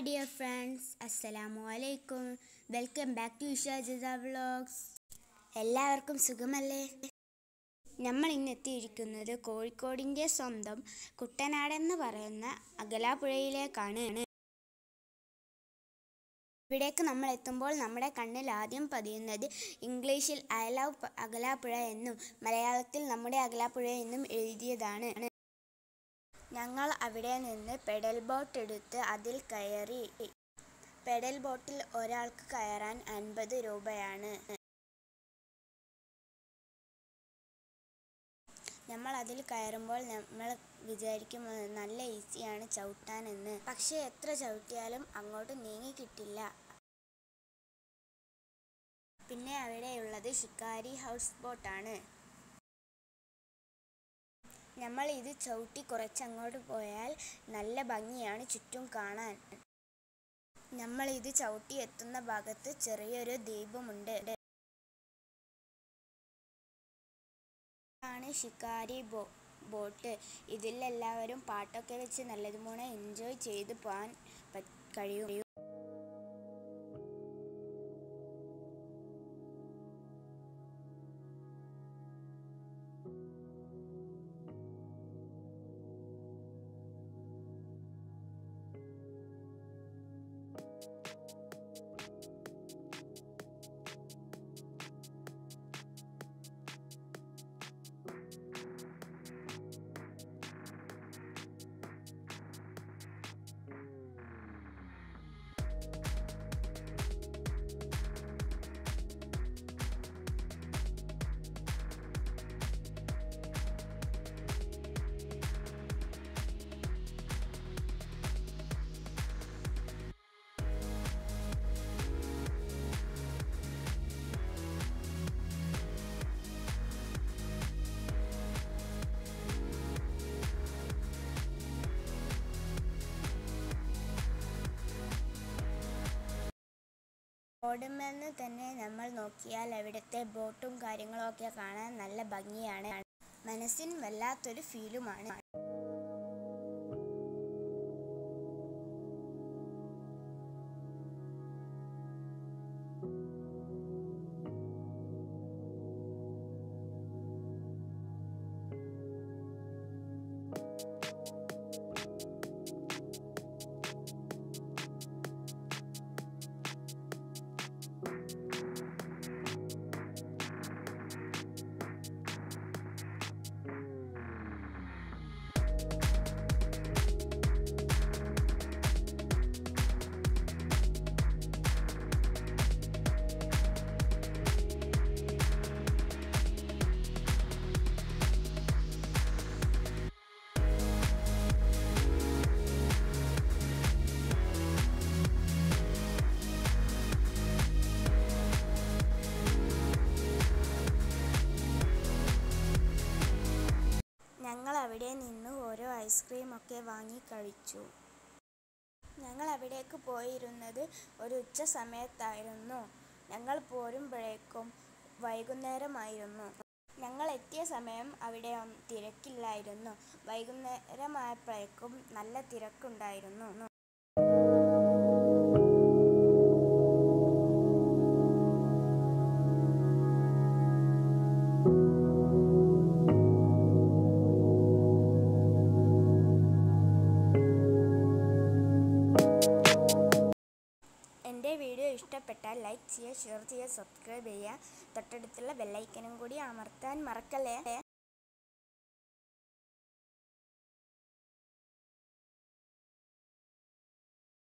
അസ്സലാമു അലൈക്കും welcome back to Isha Jitha vlogs എല്ലാവർക്കും സുഖമല്ലേ? നമ്മൾ ഇന്ന് എത്തിയിരിക്കുന്നത് കോഴിക്കോടിന്റെ സ്വന്തം കുട്ടനാടെന്ന് പറയുന്ന അകലാപ്പുഴയിലേക്കാണ് ഇവിടേക്ക് നമ്മൾ എത്തുമ്പോൾ നമ്മുടെ കണ്ണിൽ ആദ്യം പതിയുന്നത് ഇംഗ്ലീഷിൽ ഐ ലവ് അകലാപ്പുഴ എന്നും മലയാളത്തിൽ നമ്മുടെ അകലാപ്പുഴ എന്നും എഴുതിയതാണ്. ഞങ്ങൾ അവിടെ നിന്ന് പെഡൽ ബോട്ട് എടുത്ത് അതിൽ കയറി. പെഡൽ ബോട്ടിൽ ഒരാൾക്ക് കയറാൻ അൻപത് രൂപയാണ്. നമ്മൾ അതിൽ കയറുമ്പോൾ നമ്മൾ വിചാരിക്കും നല്ല ഈസിയാണ് ചവിട്ടാനെന്ന് പക്ഷെ എത്ര ചവിട്ടിയാലും അങ്ങോട്ട് നീങ്ങി കിട്ടില്ല. പിന്നെ അവിടെയുള്ളത് ഷിക്കാരി ഹൗസ് ബോട്ടാണ്. നമ്മൾ ഇത് ചവിട്ടി കുറച്ചങ്ങോട്ട് പോയാൽ നല്ല ഭംഗിയാണ് ചുറ്റും കാണാൻ. നമ്മൾ ഇത് ചവിട്ടി എത്തുന്ന ഭാഗത്ത് ചെറിയൊരു ദ്വീപുമുണ്ട്. ആണ് ഷിക്കാരി ബോ ബോട്ട്. ഇതിലെല്ലാവരും പാട്ടൊക്കെ വെച്ച് നല്ലതുപോലെ എൻജോയ് ചെയ്ത് പോകാൻ കഴിയും. റോഡുമെന്ന് തന്നെ നമ്മൾ നോക്കിയാൽ അവിടുത്തെ ബോട്ടും കാര്യങ്ങളും ഒക്കെ കാണാൻ നല്ല ഭംഗിയാണ്. മനസ്സിന് വല്ലാത്തൊരു ഫീലുമാണ് ഓരോ ഐസ്ക്രീം ഒക്കെ വാങ്ങി കഴിച്ചു. ഞങ്ങൾ അവിടേക്ക് പോയിരുന്നത് ഒരു ഉച്ച സമയത്തായിരുന്നു. ഞങ്ങൾ പോരുമ്പോഴേക്കും വൈകുന്നേരമായിരുന്നു. ഞങ്ങൾ എത്തിയ സമയം അവിടെ തിരക്കില്ലായിരുന്നു. വൈകുന്നേരമായപ്പോഴേക്കും നല്ല തിരക്കുണ്ടായിരുന്നു. ഇഷ്ടപ്പെട്ടാൽ ലൈക്ക് ചെയ്യുക ഷെയർ ചെയ്യുക സബ്സ്ക്രൈബ് ചെയ്യുക. തൊട്ടടുത്തുള്ള ബെല്ലൈക്കനും കൂടി അമർത്താൻ മറക്കല്ലേ?